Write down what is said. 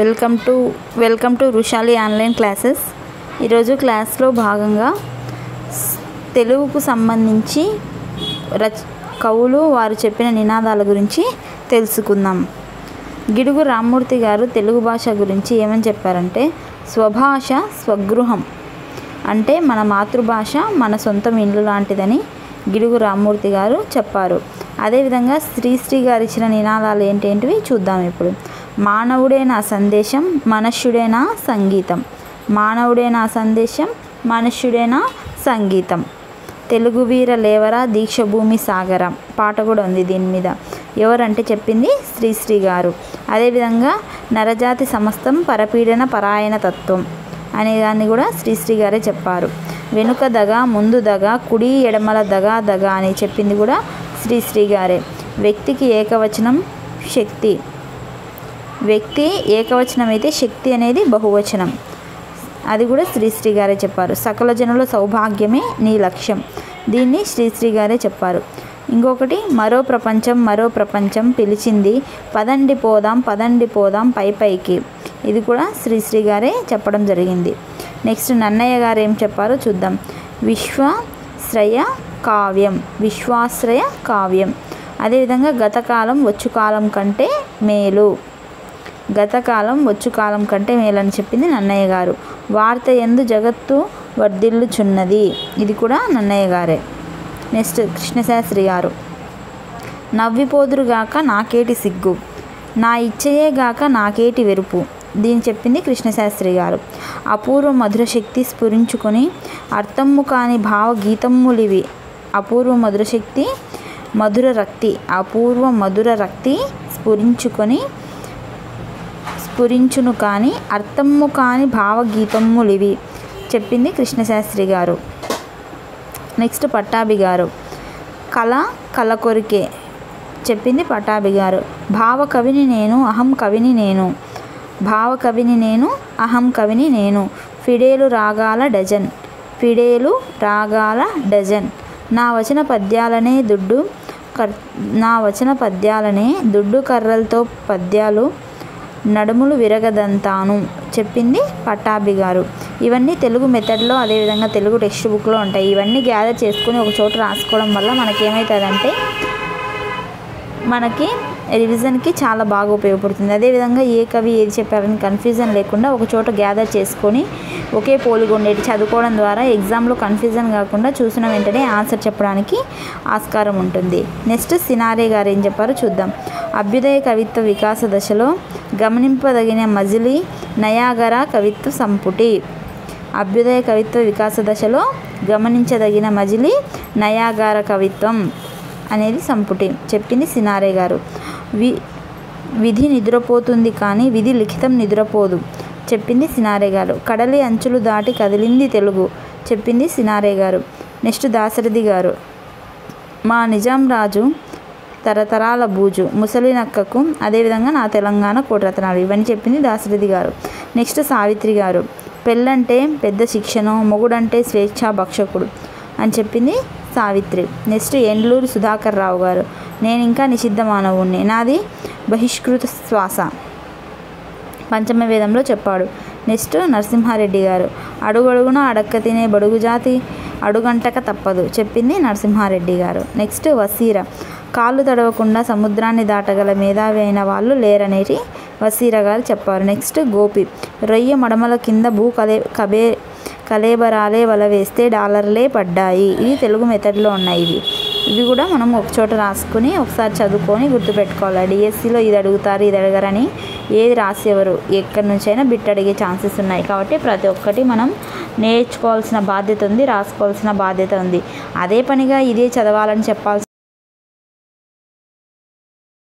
Welcome to welcome to Rushali online classes. ఈరోజు క్లాస్లో భాగంగా తెలుగుకు సంబంధించి రచ కవులు వారు చెప్పిన నినాదాల గురించి తెలుసుకుందాం. గిడుగు రామ్మూర్తి గారు తెలుగు భాష గురించి ఏమని చెప్పారంటే స్వభాష స్వగృహం. అంటే మన మాతృభాష మన సొంతం ఇల్లు లాంటిదని గిడుగు రామ్మూర్తి గారు చెప్పారు. అదేవిధంగా శ్రీశ్రీ గారు ఇచ్చిన నినాదాలు ఏంటేంటివి చూద్దాం ఇప్పుడు. మానవుడే నా సందేశం మనుష్యుడే నా సంగీతం. మానవుడే నా సందేశం మనుష్యుడే నా సంగీతం. తెలుగు వీర లేవరా దీక్షభూమి సాగరం. పాట కూడా ఉంది దీని మీద. ఎవరంటే చెప్పింది శ్రీశ్రీ గారు. అదేవిధంగా నరజాతి సమస్తం పరపీడన పరాయణ తత్వం అనే దాన్ని కూడా శ్రీశ్రీ గారే చెప్పారు. వెనుక దగ ముందు దగ కుడి ఎడమల దగ దగ అని చెప్పింది కూడా శ్రీశ్రీ గారే. వ్యక్తికి ఏకవచనం శక్తి. వ్యక్తి ఏకవచనం అయితే శక్తి అనేది బహువచనం. అది కూడా శ్రీశ్రీ గారే చెప్పారు. సకల జనుల సౌభాగ్యమే నీ లక్ష్యం. దీన్ని శ్రీశ్రీ గారే చెప్పారు. ఇంకొకటి మరో ప్రపంచం మరో ప్రపంచం పిలిచింది. పదండి పోదాం పదండి పోదాం పై పైకి. ఇది కూడా శ్రీశ్రీ గారే చెప్పడం జరిగింది. నెక్స్ట్ నన్నయ్య గారు ఏం చెప్పారో చూద్దాం. విశ్వాశ్రయ కావ్యం. విశ్వాశ్రయ కావ్యం. అదేవిధంగా గతకాలం వచ్చుకాలం కంటే మేలు. గతకాలం వచ్చుకాలం కంటే మేలని చెప్పింది నన్నయ్య గారు. వార్త ఎందు జగత్తు వర్ధిల్లుచున్నది. ఇది కూడా నన్నయ్య గారే. నెక్స్ట్ కృష్ణశాస్త్రి గారు. నవ్విపోదురుగాక నాకేటి సిగ్గు? నా ఇచ్చయే గాక నాకేటి వెరుపు? దీని చెప్పింది కృష్ణశాస్త్రి గారు. అపూర్వ మధుర శక్తి స్ఫురించుకొని అర్థమ్ము కాని భావ గీతమ్ములివి అపూర్వ మధుర శక్తి మధుర రక్తి అపూర్వ మధుర రక్తి స్ఫురించుకొని స్ఫురించును కానీ అర్థము కాని భావగీతములివి చెప్పింది కృష్ణశాస్త్రి గారు. నెక్స్ట్ పట్టాభి గారు. కళ కళ కొరికే చెప్పింది పట్టాభి గారు. భావకవిని నేను అహం కవిని నేను. భావకవిని నేను అహం కవిని నేను. ఫిడేలు రాగాల డజన్. ఫిడేలు రాగాల డజన్. నా వచన పద్యాలనే దుడ్డు కర్ నా వచన పద్యాలనే దుడ్డు కర్రలతో పద్యాలు నడుములు విరగదంతాను చెప్పింది పట్టాభి గారు. ఇవన్నీ తెలుగు మెథడ్లో అదేవిధంగా తెలుగు టెక్స్ట్ బుక్లో ఉంటాయి. ఇవన్నీ గ్యాదర్ చేసుకుని ఒక చోట రాసుకోవడం వల్ల మనకి ఏమవుతుందంటే మనకి రివిజన్కి చాలా బాగా ఉపయోగపడుతుంది. అదేవిధంగా ఏ కవి ఏది చెప్పారని కన్ఫ్యూజన్ లేకుండా ఒక చోట గ్యాదర్ చేసుకొని ఒకే పోలిగా ఉండేటి చదువుకోవడం ద్వారా ఎగ్జామ్లో కన్ఫ్యూజన్ కాకుండా చూసిన వెంటనే ఆన్సర్ చెప్పడానికి ఆస్కారం ఉంటుంది. నెక్స్ట్ సినారే గారు ఏం చెప్పారో చూద్దాం. అభ్యుదయ కవిత్వ వికాస దశలో గమనింపదగిన మజిలీ నయాగర కవిత్వ సంపుటి. అభ్యుదయ కవిత్వ వికాస దశలో గమనించదగిన మజిలీ నయాగార కవిత్వం అనేది సంపుటి. చెప్పింది సినారే గారు. వి విధి నిద్రపోతుంది కానీ విధి లిఖితం నిద్రపోదు. చెప్పింది సినారే గారు. కడలి అంచులు దాటి కదిలింది తెలుగు. చెప్పింది సినారే గారు. నెక్స్ట్ దాశరథి గారు. మా నిజాం రాజు తరతరాల బూజు. ముసలి నక్కకు అదేవిధంగా నా తెలంగాణ కోటరత్నాలు. ఇవన్నీ చెప్పింది దాశరథి గారు. నెక్స్ట్ సావిత్రి గారు. పెళ్ళంటే పెద్ద శిక్షను మొగుడంటే స్వేచ్ఛా భక్షకుడు అని చెప్పింది సావిత్రి. నెక్స్ట్ ఎండ్లూరు సుధాకర్ రావు గారు. నేను ఇంకా నిషిద్ధ మానవుణ్ణి. నాది బహిష్కృత శ్వాస. పంచమ వేదంలో చెప్పాడు. నెక్స్ట్ నరసింహారెడ్డి గారు. అడుగడుగున అడక్క తినే బడుగు జాతి అడుగంటక తప్పదు చెప్పింది నరసింహారెడ్డి గారు. నెక్స్ట్ వసీర. కాళ్ళు తడవకుండా సముద్రాన్ని దాటగల మేధావి అయిన వాళ్ళు లేరనేది వసీర గారు చెప్పారు. నెక్స్ట్ గోపి రొయ్య మడమల కింద భూ కలే కబే కలేబరాలే వల వేస్తే డాలర్లే పడ్డాయి. ఇవి తెలుగు మెథడ్లో ఉన్నాయి ఇవి. ఇవి కూడా మనం ఒకచోట రాసుకుని ఒకసారి చదువుకొని గుర్తుపెట్టుకోవాలి? డిఎస్సిలో ఇది అడుగుతారు ఇది అడగరని ఏది రాసేవారు? ఎక్కడి నుంచైనా బిట్ అడిగే ఛాన్సెస్ ఉన్నాయి కాబట్టి ప్రతి ఒక్కటి మనం నేర్చుకోవాల్సిన బాధ్యత ఉంది రాసుకోవాల్సిన బాధ్యత ఉంది. అదే పనిగా ఇదే చదవాలని చెప్పాల్సి